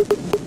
you